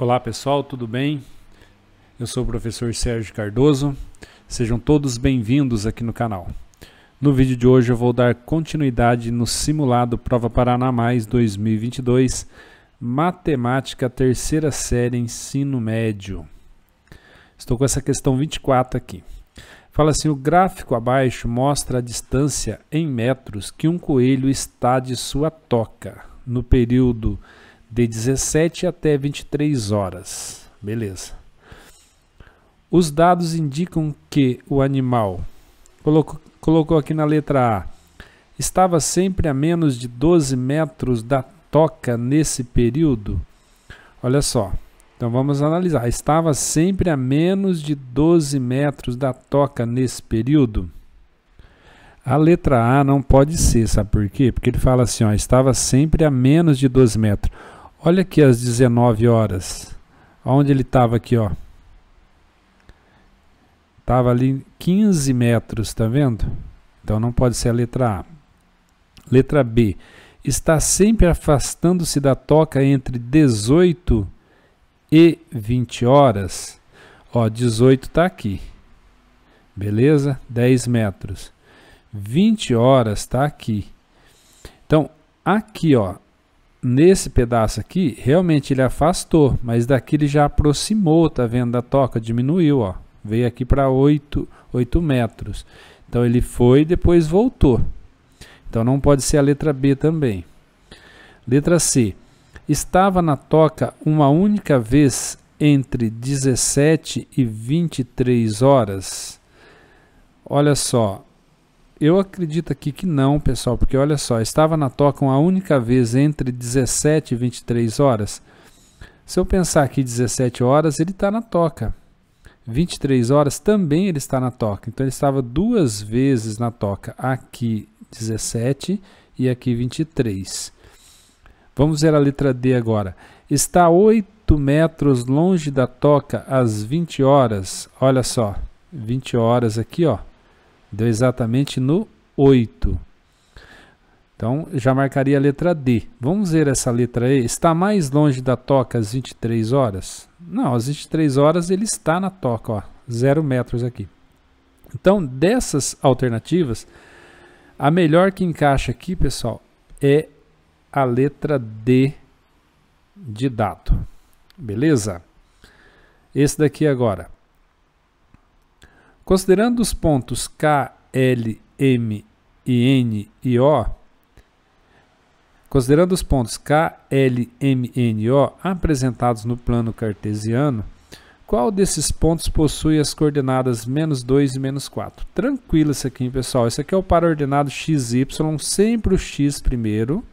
Olá pessoal, tudo bem? Eu sou o professor Sérgio Cardoso. Sejam todos bem-vindos aqui no canal. No vídeo de hoje eu vou dar continuidade no simulado Prova Paraná Mais 2022, Matemática terceira série ensino médio. Estou com essa questão 24 aqui. Fala assim: o gráfico abaixo mostra a distância em metros que um coelho está de sua toca no período de 17 até 23 horas. Beleza. Os dados indicam que o animal colocou, colocou aqui na letra A estava sempre a menos de 12 metros da toca nesse período. Olha só. Então vamos analisar. Estava sempre a menos de 12 metros da toca nesse período? A letra A não pode ser, sabe por quê? Porque ele fala assim, ó, estava sempre a menos de 12 metros. Olha aqui às 19 horas. Onde ele estava aqui, ó. Estava ali 15 metros, tá vendo? Então não pode ser a letra A. Letra B. Está sempre afastando-se da toca entre 18 e 20 horas. Ó, 18 está aqui. Beleza? 10 metros. 20 horas está aqui. Então, aqui, ó, nesse pedaço aqui, realmente ele afastou, mas daqui ele já aproximou, tá vendo? Da toca, diminuiu, ó. Veio aqui para 8, 8 metros. Então ele foi e depois voltou. Então não pode ser a letra B também. Letra C. Estava na toca uma única vez entre 17 e 23 horas. Olha só, eu acredito aqui que não, pessoal, porque olha só, estava na toca uma única vez entre 17 e 23 horas. Se eu pensar aqui 17 horas, ele está na toca. 23 horas também ele está na toca. Então ele estava duas vezes na toca. Aqui 17 e aqui 23. Vamos ver a letra D agora. Está 8 metros longe da toca às 20 horas. Olha só, 20 horas aqui, ó. Deu exatamente no 8. Então, já marcaria a letra D. Vamos ver essa letra E. Está mais longe da toca às 23 horas? Não, às 23 horas ele está na toca, ó, 0 metros aqui. Então, dessas alternativas, a melhor que encaixa aqui, pessoal, é a letra D de dado. Beleza? Esse daqui agora. Considerando os pontos K, L, M N e O, considerando os pontos K, L, M, N e O apresentados no plano cartesiano, qual desses pontos possui as coordenadas menos 2 e menos 4? Tranquilo isso aqui, pessoal. Isso aqui é o para-ordenado x, y, sempre o x primeiro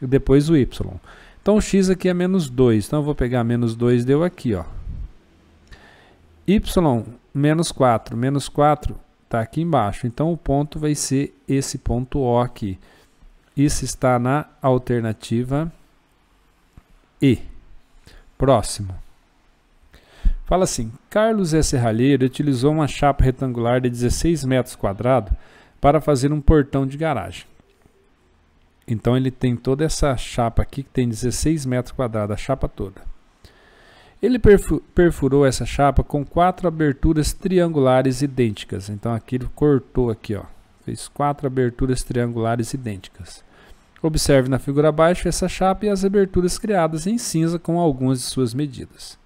e depois o y. Então o x aqui é menos 2, então eu vou pegar menos 2, deu aqui, ó y menos 4. Menos 4 está aqui embaixo. Então, o ponto vai ser esse ponto O aqui. Isso está na alternativa E. Próximo. Fala assim, Carlos S. Serralheiro utilizou uma chapa retangular de 16 metros quadrados para fazer um portão de garagem. Então ele tem toda essa chapa aqui que tem 16 metros quadrados, a chapa toda. Ele perfurou essa chapa com quatro aberturas triangulares idênticas. Então aqui ele cortou aqui, ó, fez quatro aberturas triangulares idênticas. Observe na figura abaixo essa chapa e as aberturas criadas em cinza com algumas de suas medidas.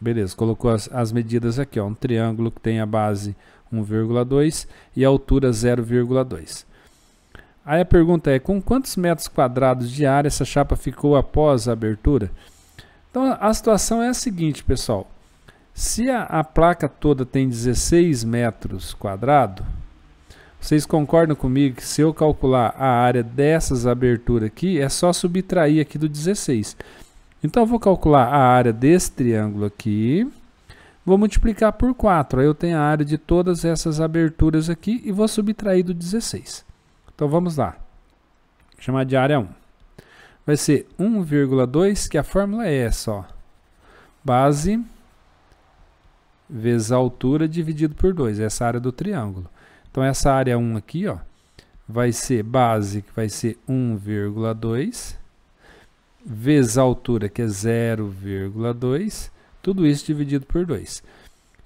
Beleza, colocou as, as medidas aqui, ó, um triângulo que tem a base 1,2 e a altura 0,2. Aí a pergunta é, com quantos metros quadrados de área essa chapa ficou após a abertura? Então a situação é a seguinte, pessoal. Se a, a placa toda tem 16 metros quadrados, vocês concordam comigo que se eu calcular a área dessas aberturas aqui, é só subtrair aqui do 16. Então eu vou calcular a área desse triângulo aqui, vou multiplicar por 4. Aí eu tenho a área de todas essas aberturas aqui e vou subtrair do 16. Então vamos lá. Vou chamar de área 1 vai ser 1,2, que a fórmula é essa, ó. Base vezes a altura dividido por 2, essa área do triângulo. Então, essa área 1 aqui, ó, vai ser base, que vai ser 1,2, vezes a altura, que é 0,2, tudo isso dividido por 2.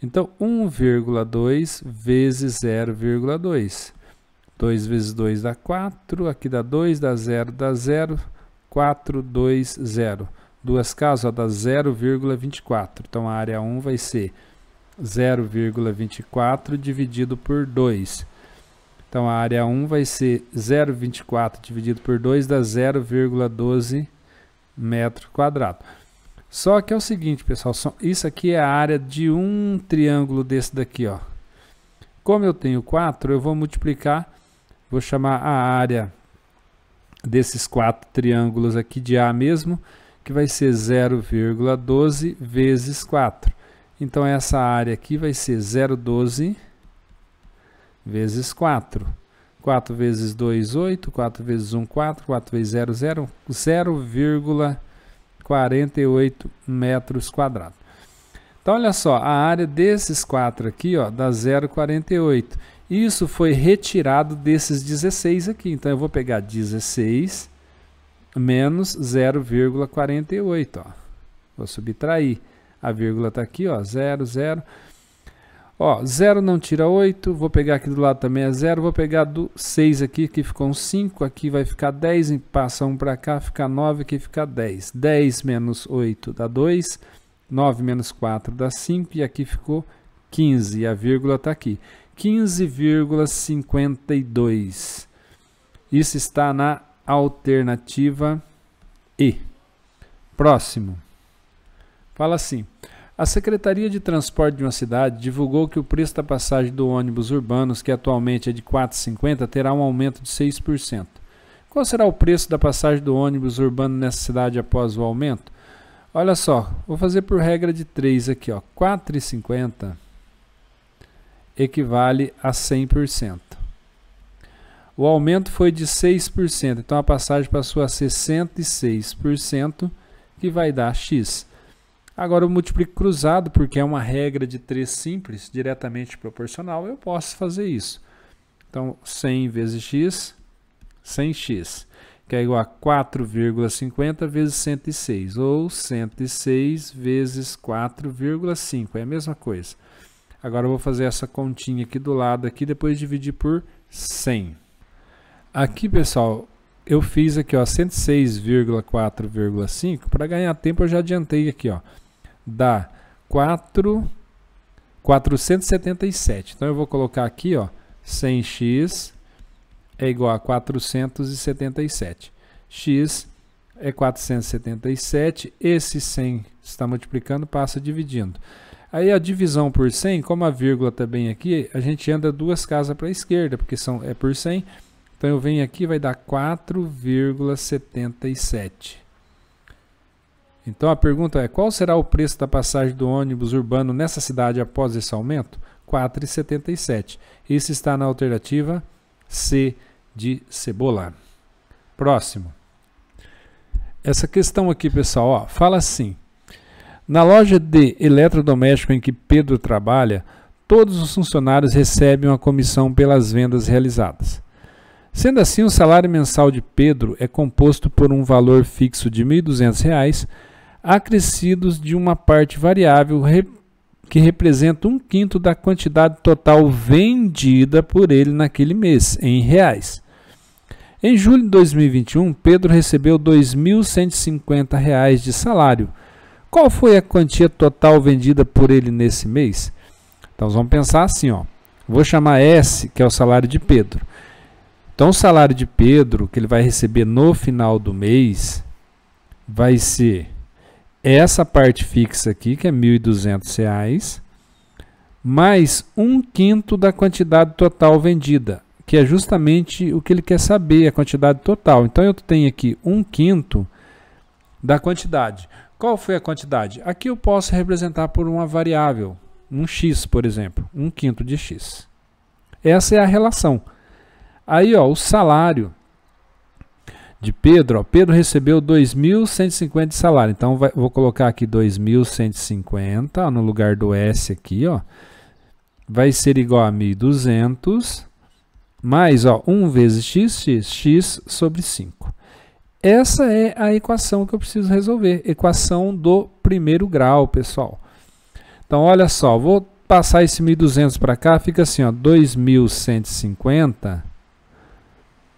Então, 1,2 vezes 0,2. 2 vezes 2 dá 4, aqui dá 2, dá 0, dá 0, 4, 2, 0. Duas casas, ó, dá 0,24. Então, a área 1 vai ser 0,24 dividido por 2. Então, a área 1 vai ser 0,24 dividido por 2 dá 0,12 metro quadrado. Só que é o seguinte, pessoal, isso aqui é a área de um triângulo desse daqui, ó. Como eu tenho 4, eu vou multiplicar, vou chamar a área desses quatro triângulos aqui de A mesmo, que vai ser 0,12 vezes 4. Então, essa área aqui vai ser 0,12 vezes 4. 4 vezes 2, 8. 4 vezes 1, 4. 4 vezes 0, 0. 0,48 metros quadrados. Então, olha só, a área desses quatro aqui ó, dá 0,48. Isso foi retirado desses 16 aqui. Então, eu vou pegar 16 menos 0,48. Vou subtrair. A vírgula está aqui, ó, 0, 0. Ó, 0 não tira 8, vou pegar aqui do lado também é 0, vou pegar do 6 aqui, que ficou um 5, aqui vai ficar 10, passa 1 para cá, fica 9, aqui fica 10. 10 menos 8 dá 2, 9 menos 4 dá 5, e aqui ficou 15, e a vírgula está aqui. 15,52. Isso está na alternativa E. Próximo. Fala assim: a Secretaria de Transporte de uma cidade divulgou que o preço da passagem do ônibus urbanos, que atualmente é de R$ 4,50, terá um aumento de 6%. Qual será o preço da passagem do ônibus urbano nessa cidade após o aumento? Olha só, vou fazer por regra de 3 aqui, ó. R$ 4,50 equivale a 100%. O aumento foi de 6%, então a passagem passou a ser 106%, que vai dar X. Agora eu multiplico cruzado, porque é uma regra de 3 simples, diretamente proporcional, eu posso fazer isso. Então, 100 vezes x, 100x, que é igual a 4,50 vezes 106, ou 106 vezes 4,5, é a mesma coisa. Agora eu vou fazer essa continha aqui do lado, aqui, depois dividir por 100. Aqui, pessoal, eu fiz aqui, ó, 106,4,5, para ganhar tempo eu já adiantei aqui, ó dá 4, 477. Então eu vou colocar aqui, ó, 100x é igual a 477. x é 477, esse 100 está multiplicando, passa dividindo. Aí a divisão por 100, como a vírgula está bem aqui, a gente anda duas casas para a esquerda, porque são, é por 100. Então eu venho aqui, vai dar 4,77. Então a pergunta é: qual será o preço da passagem do ônibus urbano nessa cidade após esse aumento? 4,77. Isso está na alternativa C de cebola. Próximo. Essa questão aqui, pessoal, ó, fala assim: na loja de eletrodoméstico em que Pedro trabalha, todos os funcionários recebem uma comissão pelas vendas realizadas. Sendo assim, o salário mensal de Pedro é composto por um valor fixo de R$ 1.200 acrescidos de uma parte variável que representa um quinto da quantidade total vendida por ele naquele mês, em reais. Em julho de 2021, Pedro recebeu R$ 2.150 de salário. Qual foi a quantia total vendida por ele nesse mês? Então vamos pensar assim, ó. Vou chamar S, que é o salário de Pedro. Então o salário de Pedro, que ele vai receber no final do mês, vai ser essa parte fixa aqui, que é R$ 1.200, mais um quinto da quantidade total vendida, que é justamente o que ele quer saber, a quantidade total. Então eu tenho aqui um quinto da quantidade. Qual foi a quantidade? Aqui eu posso representar por uma variável, um x, por exemplo, um quinto de x. Essa é a relação. Aí, ó, o salário de Pedro, ó, Pedro recebeu 2.150 de salário. Então, vai, vou colocar aqui 2.150 no lugar do S aqui, ó. Vai ser igual a 1.200 mais ó, 1 vezes x, x, x sobre 5. Essa é a equação que eu preciso resolver. Equação do primeiro grau, pessoal. Então, olha só, vou passar esse 1.200 para cá, fica assim, ó, 2.150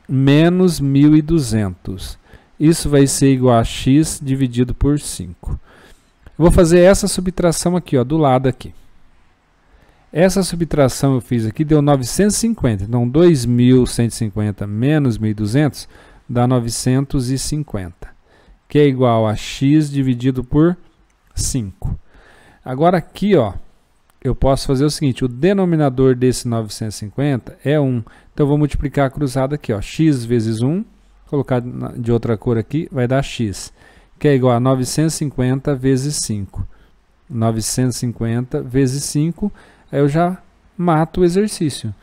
menos 1.200. Isso vai ser igual a x dividido por 5. vou fazer essa subtração aqui, ó, do lado aqui. Essa subtração eu fiz aqui deu 950. Então, 2.150 menos 1.200 dá 950, que é igual a x dividido por 5. Agora aqui, ó, eu posso fazer o seguinte, o denominador desse 950 é 1. Então, eu vou multiplicar a cruzada aqui, ó, x vezes 1, colocar de outra cor aqui, vai dar x, que é igual a 950 vezes 5. 950 vezes 5, aí eu já mato o exercício.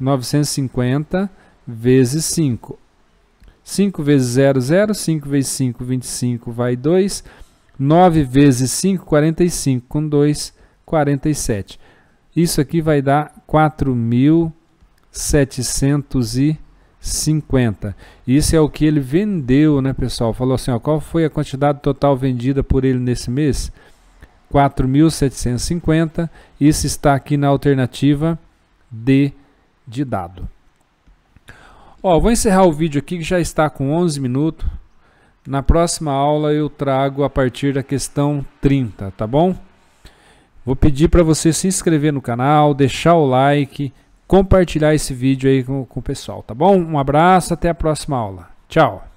950 vezes 5. 5 vezes 0, 0. 5 vezes 5, 25, vai 2. 9 vezes 5, 45. Com 2, 47. Isso aqui vai dar 4.750. Isso é o que ele vendeu, né, pessoal? Falou assim, ó, qual foi a quantidade total vendida por ele nesse mês? 4.750. Isso está aqui na alternativa D de dado. Ó, vou encerrar o vídeo aqui que já está com 11 minutos. Na próxima aula eu trago a partir da questão 30, tá bom? Vou pedir para você se inscrever no canal, deixar o like, compartilhar esse vídeo aí com, com o pessoal, tá bom? Um abraço, até a próxima aula. Tchau!